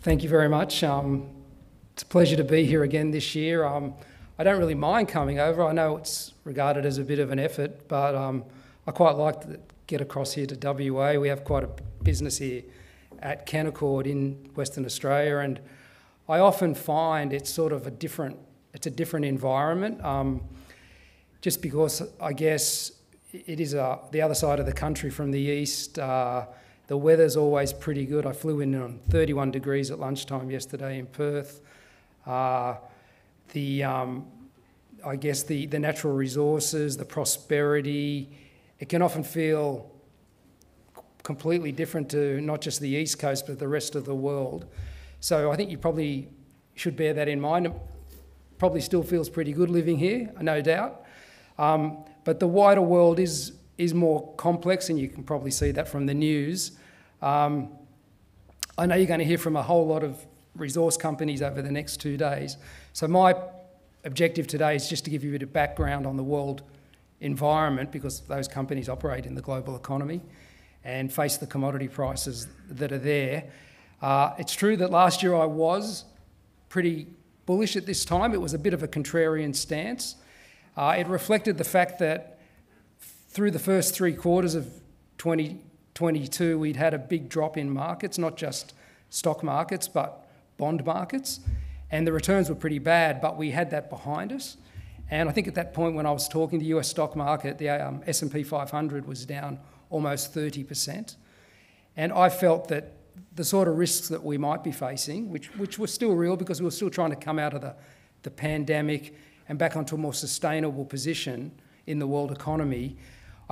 Thank you very much. Um, it's a pleasure to be here again this year. Um, I don't really mind coming over. I know it's regarded as a bit of an effort, but um, I quite like to get across here to WA. We have quite a business here at Canaccord in Western Australia, and I often find it's sort of a different, it's a different environment. Um, just because I guess it is uh, the other side of the country from the east. Uh, the weather's always pretty good. I flew in on 31 degrees at lunchtime yesterday in Perth. Uh, the, um, I guess, the, the natural resources, the prosperity, it can often feel completely different to not just the East Coast, but the rest of the world. So I think you probably should bear that in mind. It probably still feels pretty good living here, no doubt. Um, but the wider world is is more complex, and you can probably see that from the news. Um, I know you're going to hear from a whole lot of resource companies over the next two days. So, my objective today is just to give you a bit of background on the world environment because those companies operate in the global economy and face the commodity prices that are there. Uh, it's true that last year I was pretty bullish at this time. It was a bit of a contrarian stance. Uh, it reflected the fact that through the first three quarters of 2022, we'd had a big drop in markets, not just stock markets, but bond markets. And the returns were pretty bad, but we had that behind us. And I think at that point when I was talking, the US stock market, the um, S&P 500 was down almost 30%. And I felt that the sort of risks that we might be facing, which, which were still real because we were still trying to come out of the, the pandemic and back onto a more sustainable position in the world economy,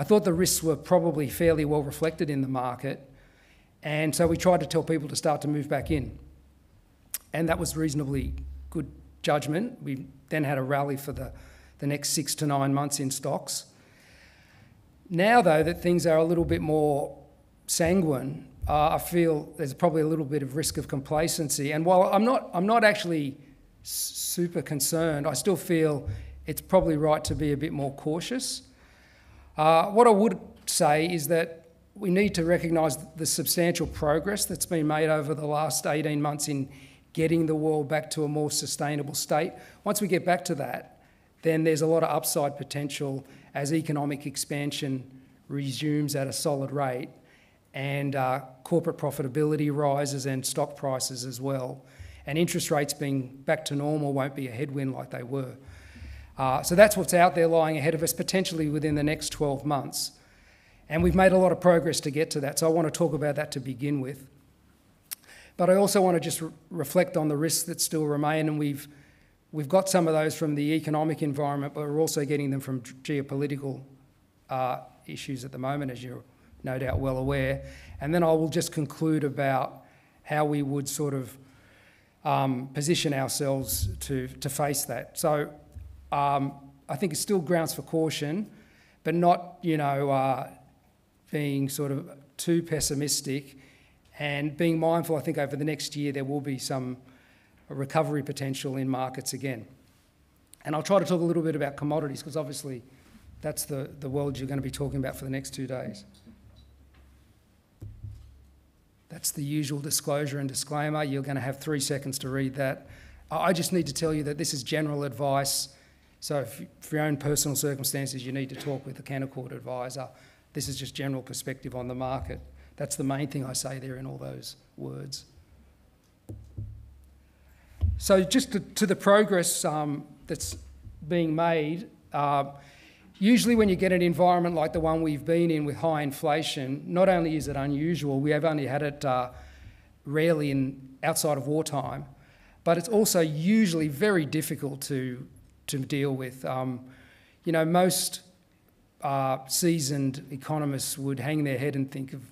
I thought the risks were probably fairly well reflected in the market, and so we tried to tell people to start to move back in. And that was reasonably good judgment. We then had a rally for the, the next six to nine months in stocks. Now, though, that things are a little bit more sanguine, uh, I feel there's probably a little bit of risk of complacency. And while I'm not, I'm not actually super concerned, I still feel it's probably right to be a bit more cautious. Uh, what I would say is that we need to recognise the substantial progress that's been made over the last 18 months in getting the world back to a more sustainable state. Once we get back to that, then there's a lot of upside potential as economic expansion resumes at a solid rate and uh, corporate profitability rises and stock prices as well. And interest rates being back to normal won't be a headwind like they were. Uh, so that's what's out there lying ahead of us, potentially within the next 12 months. And we've made a lot of progress to get to that. So I want to talk about that to begin with. But I also want to just re- reflect on the risks that still remain. And we've, we've got some of those from the economic environment, but we're also getting them from geopolitical uh, issues at the moment, as you're no doubt well aware. And then I will just conclude about how we would sort of um, position ourselves to, to face that. So um, I think it's still grounds for caution, but not, you know, uh, being sort of too pessimistic and being mindful, I think over the next year there will be some recovery potential in markets again. And I'll try to talk a little bit about commodities because obviously that's the, the world you're going to be talking about for the next two days. That's the usual disclosure and disclaimer. You're going to have three seconds to read that. I just need to tell you that this is general advice. So if, for your own personal circumstances, you need to talk with a Canaccord advisor. This is just general perspective on the market. That's the main thing I say there in all those words. So just to, to the progress um, that's being made, uh, usually when you get an environment like the one we've been in with high inflation, not only is it unusual, we have only had it uh, rarely in outside of wartime, but it's also usually very difficult to to deal with. Um, you know, most uh, seasoned economists would hang their head and think of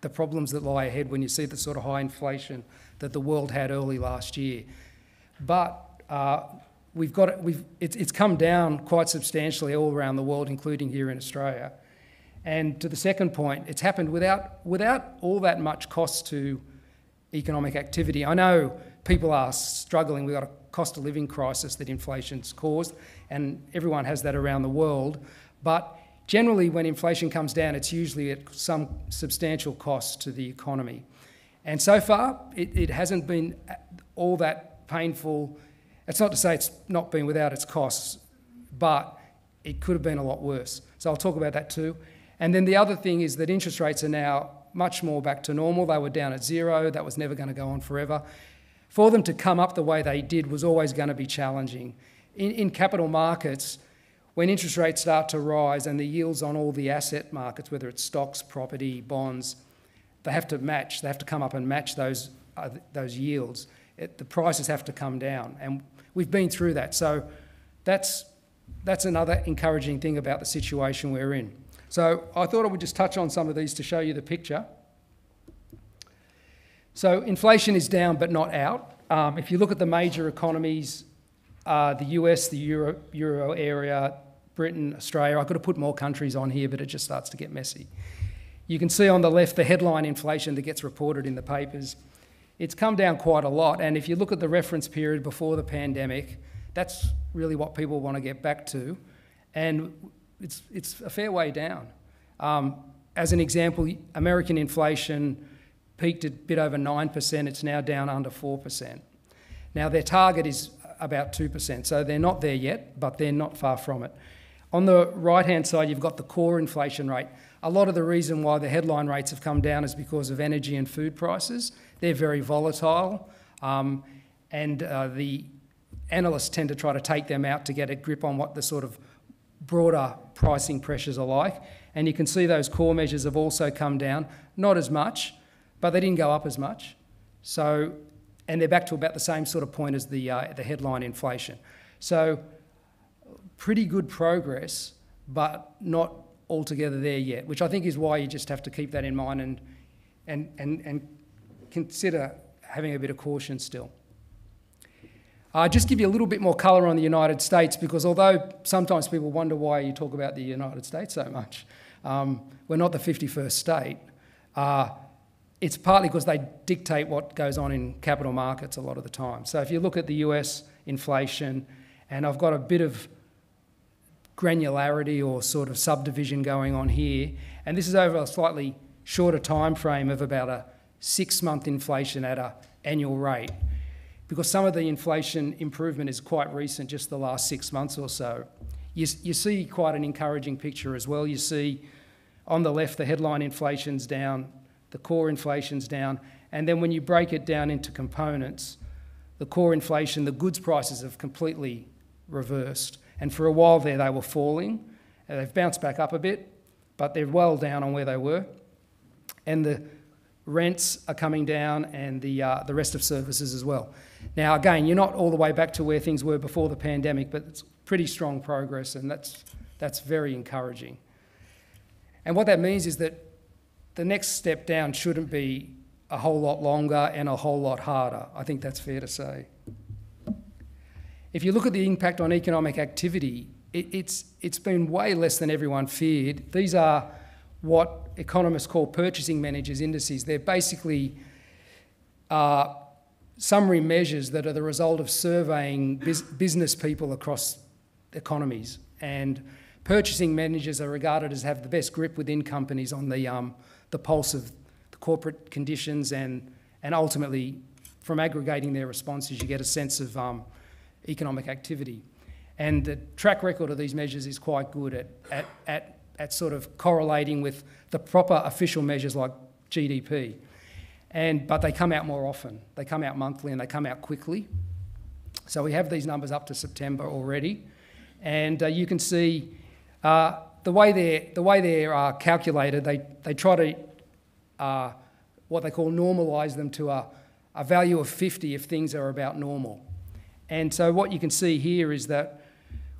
the problems that lie ahead when you see the sort of high inflation that the world had early last year. But uh, we've got it, we've, it's, it's come down quite substantially all around the world, including here in Australia. And to the second point, it's happened without, without all that much cost to economic activity. I know people are struggling. We've got a cost of living crisis that inflation's caused, and everyone has that around the world. But generally, when inflation comes down, it's usually at some substantial cost to the economy. And so far, it, it hasn't been all that painful. It's not to say it's not been without its costs, but it could have been a lot worse. So I'll talk about that too. And then the other thing is that interest rates are now much more back to normal. They were down at zero, that was never going to go on forever. For them to come up the way they did was always going to be challenging. In, in capital markets, when interest rates start to rise and the yields on all the asset markets, whether it's stocks, property, bonds, they have to match, they have to come up and match those, uh, those yields. It, the prices have to come down. And we've been through that. So that's, that's another encouraging thing about the situation we're in. So I thought I would just touch on some of these to show you the picture. So inflation is down but not out. Um, if you look at the major economies, uh, the US, the Euro, Euro area, Britain, Australia, I could have put more countries on here, but it just starts to get messy. You can see on the left the headline inflation that gets reported in the papers. It's come down quite a lot, and if you look at the reference period before the pandemic, that's really what people want to get back to. And it's, it's a fair way down. Um, as an example, American inflation peaked at a bit over 9%, it's now down under 4%. Now, their target is about 2%, so they're not there yet, but they're not far from it. On the right hand side, you've got the core inflation rate. A lot of the reason why the headline rates have come down is because of energy and food prices. They're very volatile, um, and uh, the analysts tend to try to take them out to get a grip on what the sort of broader pricing pressures are like. And you can see those core measures have also come down, not as much, but they didn't go up as much. So, and they're back to about the same sort of point as the, uh, the headline inflation. So, pretty good progress, but not altogether there yet, which I think is why you just have to keep that in mind and, and, and, and consider having a bit of caution still. Uh, just give you a little bit more colour on the United States because although sometimes people wonder why you talk about the United States so much, um, we're not the 51st state. Uh, it's partly because they dictate what goes on in capital markets a lot of the time. So if you look at the US inflation, and I've got a bit of granularity or sort of subdivision going on here, and this is over a slightly shorter time frame of about a six-month inflation at an annual rate because some of the inflation improvement is quite recent, just the last six months or so. You, you see quite an encouraging picture as well. You see on the left the headline inflation's down, the core inflation's down, and then when you break it down into components, the core inflation, the goods prices have completely reversed. And for a while there, they were falling. They've bounced back up a bit, but they're well down on where they were. And the rents are coming down, and the, uh, the rest of services as well. Now, again, you're not all the way back to where things were before the pandemic, but it's pretty strong progress, and that's, that's very encouraging. And what that means is that the next step down shouldn't be a whole lot longer and a whole lot harder. I think that's fair to say. If you look at the impact on economic activity, it, it's, it's been way less than everyone feared. These are what economists call purchasing managers indices. They're basically uh, summary measures that are the result of surveying business people across economies. And purchasing managers are regarded as have the best grip within companies on the, um, the pulse of the corporate conditions and, and ultimately from aggregating their responses you get a sense of um, economic activity. And the track record of these measures is quite good at, at, at, at sort of correlating with the proper official measures like GDP. And, but they come out more often. They come out monthly and they come out quickly. So we have these numbers up to September already. And uh, you can see uh, the way they're, the way they're uh, calculated, they, they try to uh, what they call normalise them to a, a value of 50 if things are about normal. And so what you can see here is that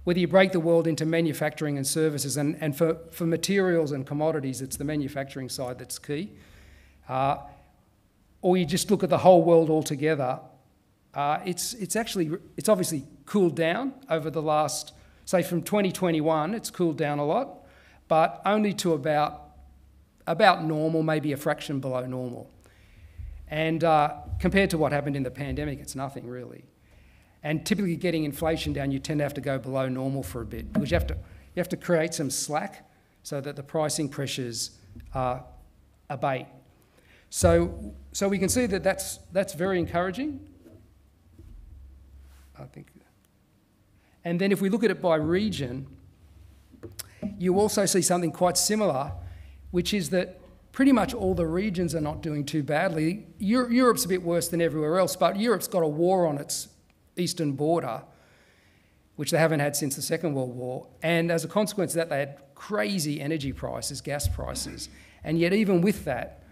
whether you break the world into manufacturing and services, and, and for, for materials and commodities, it's the manufacturing side that's key. Uh, or you just look at the whole world altogether, uh, it's, it's actually, it's obviously cooled down over the last, say from 2021, it's cooled down a lot, but only to about, about normal, maybe a fraction below normal. And uh, compared to what happened in the pandemic, it's nothing really. And typically getting inflation down, you tend to have to go below normal for a bit because you have to, you have to create some slack so that the pricing pressures uh, abate. So, so we can see that that's, that's very encouraging. I think. And then if we look at it by region, you also see something quite similar, which is that pretty much all the regions are not doing too badly. Europe's a bit worse than everywhere else, but Europe's got a war on its eastern border, which they haven't had since the Second World War. And as a consequence of that, they had crazy energy prices, gas prices. And yet, even with that,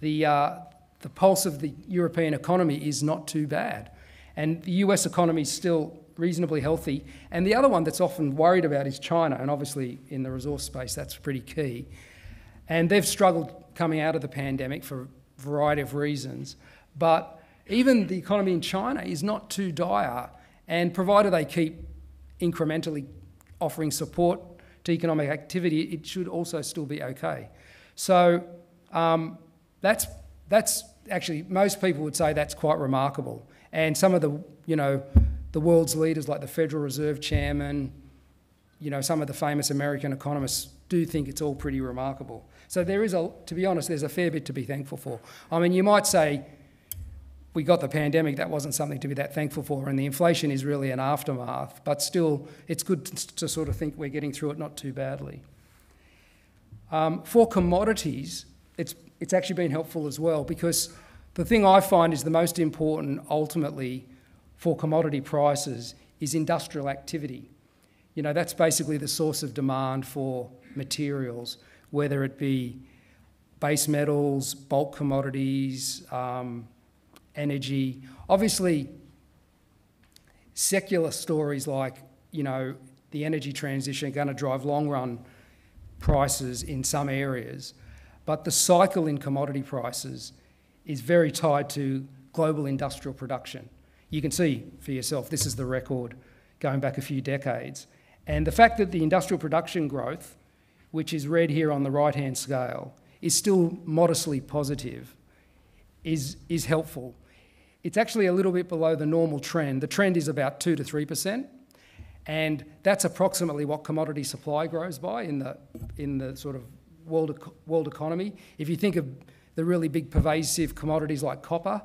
the, uh, the pulse of the European economy is not too bad. And the US economy is still reasonably healthy. And the other one that's often worried about is China, and obviously in the resource space, that's pretty key. And they've struggled coming out of the pandemic for a variety of reasons. But even the economy in China is not too dire, and provided they keep incrementally offering support to economic activity, it should also still be okay. So um, that's, that's actually, most people would say that's quite remarkable. And some of the, you know, the world's leaders like the Federal Reserve Chairman, you know, some of the famous American economists do think it's all pretty remarkable. So there is a, to be honest, there's a fair bit to be thankful for. I mean, you might say we got the pandemic, that wasn't something to be that thankful for, and the inflation is really an aftermath, but still, it's good to, to sort of think we're getting through it not too badly. Um, for commodities, it's, it's actually been helpful as well because the thing I find is the most important ultimately for commodity prices is industrial activity. You know, that's basically the source of demand for materials, whether it be base metals, bulk commodities, um, energy. Obviously, secular stories like, you know, the energy transition are going to drive long run prices in some areas, but the cycle in commodity prices is very tied to global industrial production. You can see for yourself, this is the record going back a few decades. And the fact that the industrial production growth, which is read here on the right hand scale, is still modestly positive, is, is helpful. It's actually a little bit below the normal trend. The trend is about 2 to 3%. And that's approximately what commodity supply grows by in the, in the sort of world, world economy. If you think of the really big pervasive commodities like copper,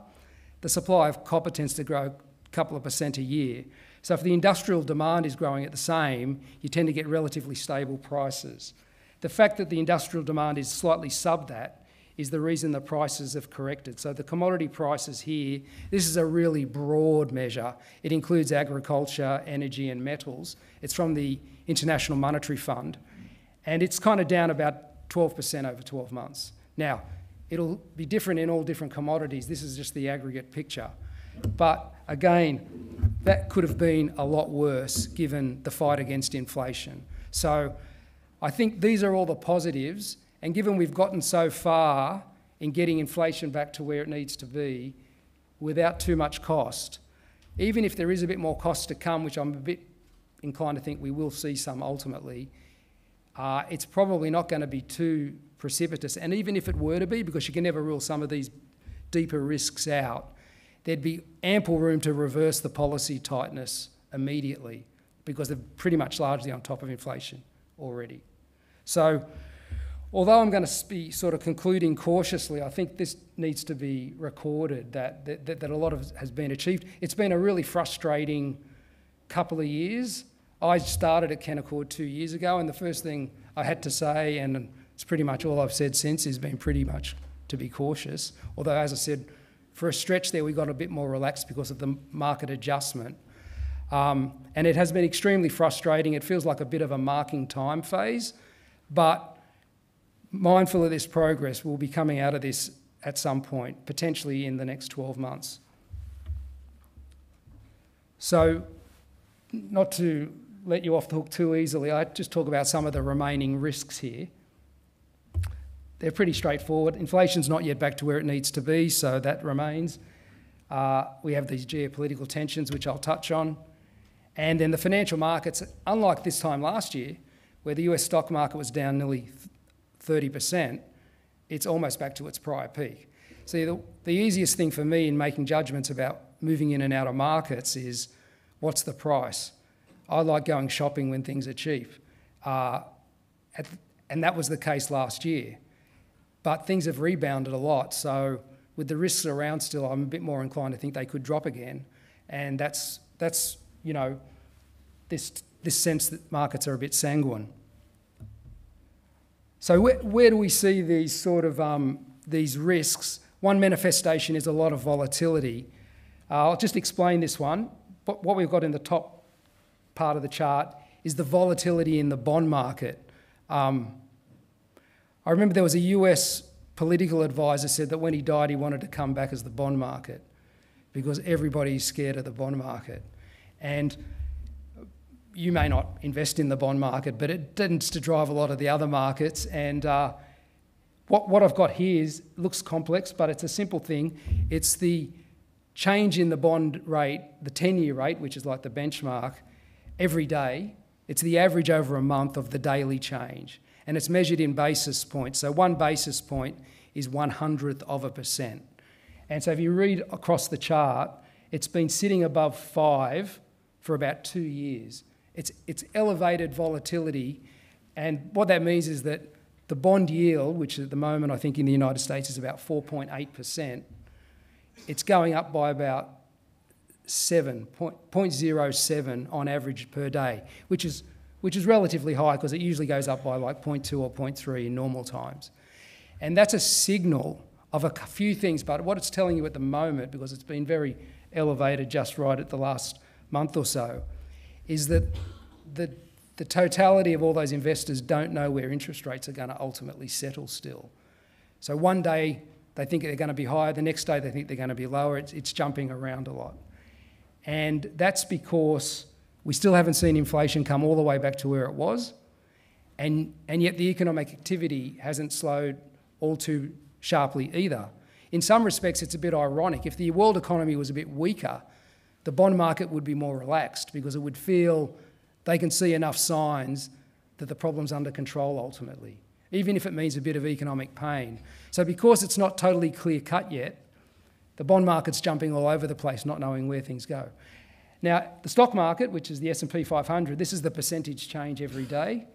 the supply of copper tends to grow a couple of percent a year. So if the industrial demand is growing at the same, you tend to get relatively stable prices. The fact that the industrial demand is slightly sub that is the reason the prices have corrected. So the commodity prices here, this is a really broad measure. It includes agriculture, energy and metals. It's from the International Monetary Fund and it's kind of down about 12% over 12 months. Now, it'll be different in all different commodities. This is just the aggregate picture. But again, that could have been a lot worse given the fight against inflation. So I think these are all the positives and given we've gotten so far in getting inflation back to where it needs to be without too much cost, even if there is a bit more cost to come, which I'm a bit inclined to think we will see some ultimately, uh, it's probably not going to be too precipitous. And even if it were to be, because you can never rule some of these deeper risks out, there'd be ample room to reverse the policy tightness immediately because they're pretty much largely on top of inflation already. So although I'm going to be sort of concluding cautiously, I think this needs to be recorded that, that, that a lot of has been achieved. It's been a really frustrating couple of years. I started at Canaccord two years ago, and the first thing I had to say, and it's pretty much all I've said since, has been pretty much to be cautious. Although, as I said, for a stretch there, we got a bit more relaxed because of the market adjustment. Um, and it has been extremely frustrating. It feels like a bit of a marking time phase, but mindful of this progress, we'll be coming out of this at some point, potentially in the next 12 months. So, not to let you off the hook too easily, I just talk about some of the remaining risks here. They're pretty straightforward. Inflation's not yet back to where it needs to be, so that remains. Uh, we have these geopolitical tensions, which I'll touch on. And then the financial markets, unlike this time last year, where the US stock market was down nearly 30%, it's almost back to its prior peak. See, the, the easiest thing for me in making judgments about moving in and out of markets is what's the price? I like going shopping when things are cheap. Uh, at, and that was the case last year. But things have rebounded a lot. So with the risks around still, I'm a bit more inclined to think they could drop again, and that's that's you know this this sense that markets are a bit sanguine. So where, where do we see these sort of um, these risks? One manifestation is a lot of volatility. Uh, I'll just explain this one. But what we've got in the top part of the chart is the volatility in the bond market. Um, I remember there was a US political advisor said that when he died, he wanted to come back as the bond market because everybody's scared of the bond market. And you may not invest in the bond market, but it tends to drive a lot of the other markets. And uh, what, what I've got here is, looks complex, but it's a simple thing. It's the change in the bond rate, the 10 year rate, which is like the benchmark, every day. It's the average over a month of the daily change. And it's measured in basis points. So one basis point is one hundredth of a percent. And so if you read across the chart, it's been sitting above five for about two years. It's, it's elevated volatility. And what that means is that the bond yield, which at the moment I think in the United States is about 4.8%, it's going up by about 7, 0.07 on average per day, which is, which is relatively high because it usually goes up by like 0.2 or 0.3 in normal times. And that's a signal of a few things, but what it's telling you at the moment, because it's been very elevated just right at the last month or so, is that the, the totality of all those investors don't know where interest rates are going to ultimately settle still. So one day they think they're going to be higher, the next day they think they're going to be lower. It's, it's jumping around a lot. And that's because we still haven't seen inflation come all the way back to where it was. And, and yet the economic activity hasn't slowed all too sharply either. In some respects, it's a bit ironic. If the world economy was a bit weaker, the bond market would be more relaxed because it would feel they can see enough signs that the problem's under control ultimately, even if it means a bit of economic pain. So because it's not totally clear cut yet, the bond market's jumping all over the place, not knowing where things go. Now, the stock market, which is the S&P 500, this is the percentage change every day.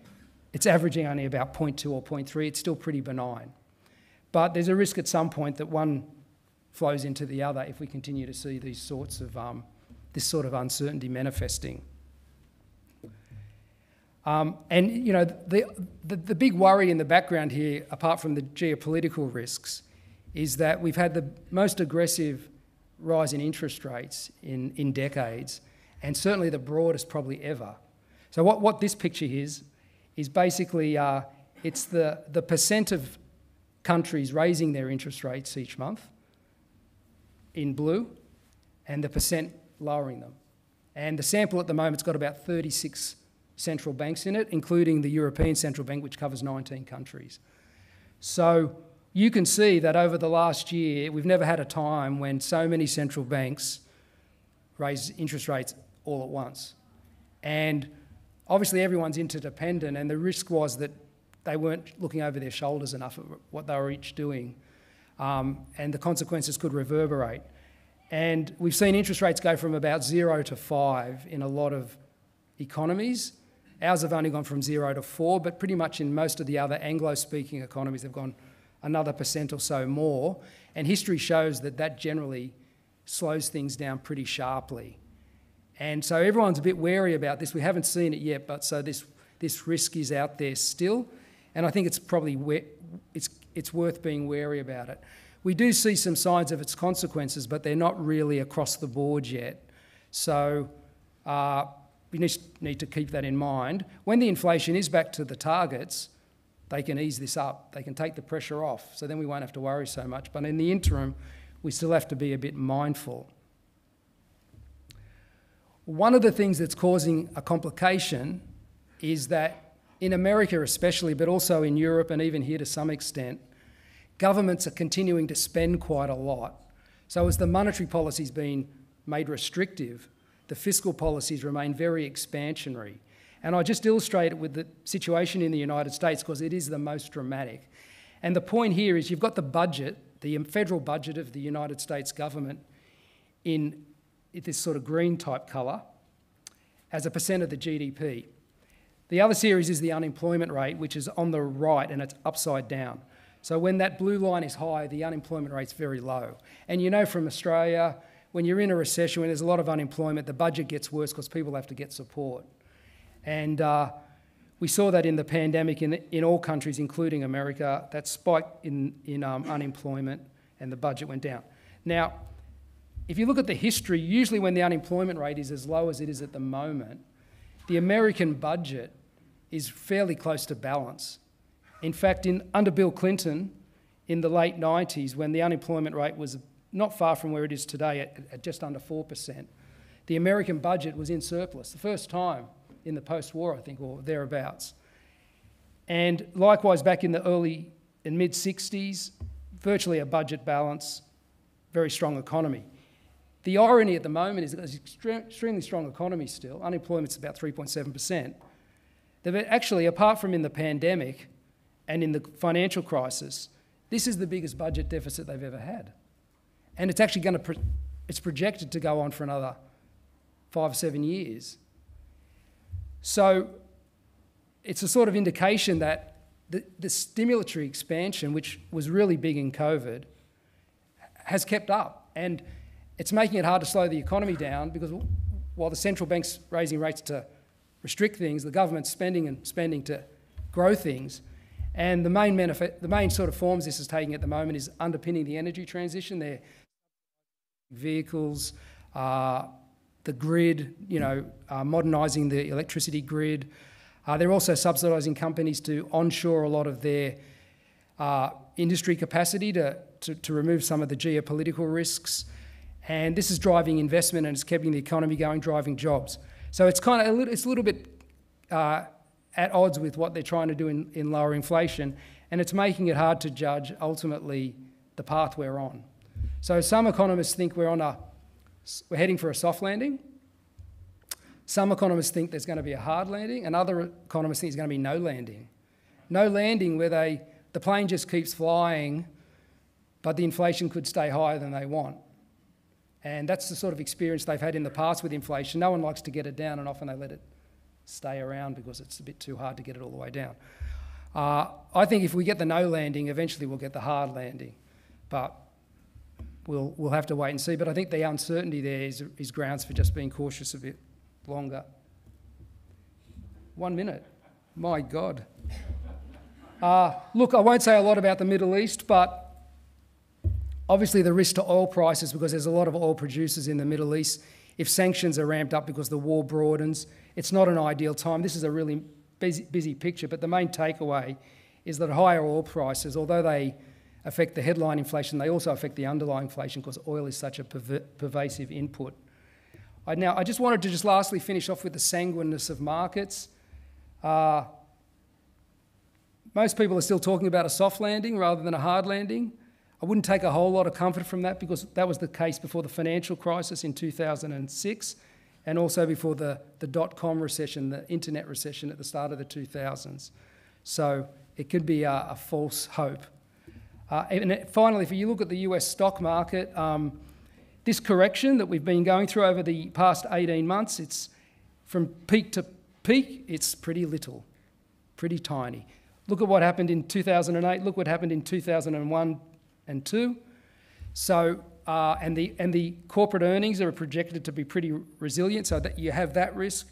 It's averaging only about 0.2 or 0.3. It's still pretty benign. But there's a risk at some point that one flows into the other if we continue to see these sorts of um, this sort of uncertainty manifesting. Um, and you know the, the, the big worry in the background here, apart from the geopolitical risks, is that we've had the most aggressive rise in interest rates in, in decades, and certainly the broadest probably ever. So what, what this picture is is basically uh, it's the, the percent of countries raising their interest rates each month in blue, and the percent lowering them. And the sample at the moment's got about 36 central banks in it, including the European Central Bank, which covers 19 countries. So you can see that over the last year, we've never had a time when so many central banks raise interest rates all at once. And obviously, everyone's interdependent, and the risk was that they weren't looking over their shoulders enough at what they were each doing, um, and the consequences could reverberate. And we've seen interest rates go from about zero to five in a lot of economies. Ours have only gone from zero to four, but pretty much in most of the other Anglo speaking economies, they've gone another percent or so more. And history shows that that generally slows things down pretty sharply. And so everyone's a bit wary about this. We haven't seen it yet, but so this, this risk is out there still. And I think it's probably it's, it's worth being wary about it. We do see some signs of its consequences, but they're not really across the board yet. So uh, we need to keep that in mind. When the inflation is back to the targets, they can ease this up. They can take the pressure off, so then we won't have to worry so much. But in the interim, we still have to be a bit mindful. One of the things that's causing a complication is that in America, especially, but also in Europe and even here to some extent, governments are continuing to spend quite a lot. So as the monetary policy's been made restrictive, the fiscal policies remain very expansionary. And I just illustrate it with the situation in the United States because it is the most dramatic. And the point here is you've got the budget, the um, federal budget of the United States government in this sort of green type colour as a percent of the GDP. The other series is the unemployment rate, which is on the right and it's upside down. So when that blue line is high, the unemployment rate's very low. And you know from Australia, when you're in a recession, when there's a lot of unemployment, the budget gets worse because people have to get support. And uh, we saw that in the pandemic in, in all countries, including America, that spike in, in um, unemployment and the budget went down. Now, if you look at the history, usually when the unemployment rate is as low as it is at the moment, the American budget is fairly close to balance. In fact, in, under Bill Clinton, in the late 90s, when the unemployment rate was not far from where it is today at, at just under 4%, the American budget was in surplus, the first time in the post war, I think, or thereabouts. And likewise, back in the early and mid 60s, virtually a budget balance, very strong economy. The irony at the moment is that there's an extremely strong economy still. Unemployment's about 3.7%. They've actually, apart from in the pandemic and in the financial crisis, this is the biggest budget deficit they've ever had. And it's actually going to, pro- it's projected to go on for another five, or seven years. So it's a sort of indication that the, the stimulatory expansion, which was really big in COVID, has kept up. And it's making it hard to slow the economy down because while the central bank's raising rates to restrict things, the government's spending and spending to grow things. And the main, the main sort of forms this is taking at the moment is underpinning the energy transition. They're vehicles, uh, the grid, you know, uh, modernising the electricity grid. Uh, they're also subsidising companies to onshore a lot of their uh, industry capacity to, to, to, remove some of the geopolitical risks. And this is driving investment and it's keeping the economy going, driving jobs. So it's kind of a little, it's a little bit uh, at odds with what they're trying to do in, in lower inflation, and it's making it hard to judge ultimately the path we're on. So some economists think we're on a we're heading for a soft landing. Some economists think there's going to be a hard landing, and other economists think there's going to be no landing. No landing where they, the plane just keeps flying, but the inflation could stay higher than they want. And that's the sort of experience they've had in the past with inflation. No one likes to get it down, and often they let it stay around because it's a bit too hard to get it all the way down. Uh, I think if we get the no landing, eventually we'll get the hard landing. But we'll, we'll have to wait and see. But I think the uncertainty there is, is grounds for just being cautious a bit longer. One minute. My God. Uh, look, I won't say a lot about the Middle East, but obviously the risk to oil prices, because there's a lot of oil producers in the Middle East, if sanctions are ramped up because the war broadens, it's not an ideal time. This is a really busy, busy picture, but the main takeaway is that higher oil prices, although they affect the headline inflation, they also affect the underlying inflation because oil is such a pervasive input. I, now, I just wanted to just lastly finish off with the sanguineness of markets. Uh, most people are still talking about a soft landing rather than a hard landing. I wouldn't take a whole lot of comfort from that because that was the case before the financial crisis in 2006 and also before the, the dot com recession, the internet recession at the start of the 2000s. So it could be a, a false hope. Uh, and finally, if you look at the US stock market, um, this correction that we've been going through over the past 18 months, it's from peak to peak, it's pretty little, pretty tiny. Look at what happened in 2008, look what happened in 2001 and 2. So, uh, and, the, and the corporate earnings are projected to be pretty resilient, so that you have that risk.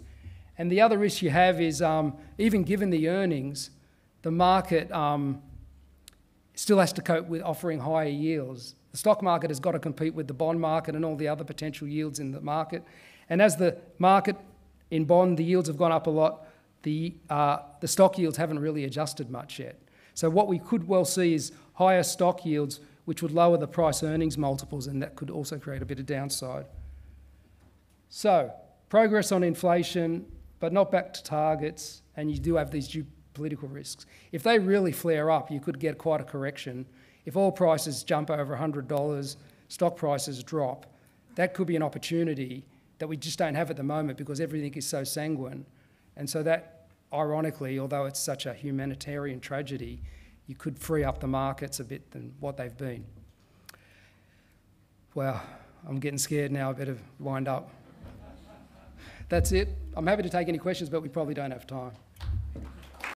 And the other risk you have is um, even given the earnings, the market um, still has to cope with offering higher yields. The stock market has got to compete with the bond market and all the other potential yields in the market. And as the market in bond, the yields have gone up a lot, the, uh, the stock yields haven't really adjusted much yet. So what we could well see is higher stock yields, which would lower the price earnings multiples, and that could also create a bit of downside. So, progress on inflation, but not back to targets, and you do have these political risks. If they really flare up, you could get quite a correction. If oil prices jump over $100, stock prices drop, that could be an opportunity that we just don't have at the moment because everything is so sanguine. And so that, ironically, although it's such a humanitarian tragedy, you could free up the markets a bit than what they've been. Well, I'm getting scared now. I better wind up. That's it. I'm happy to take any questions, but we probably don't have time.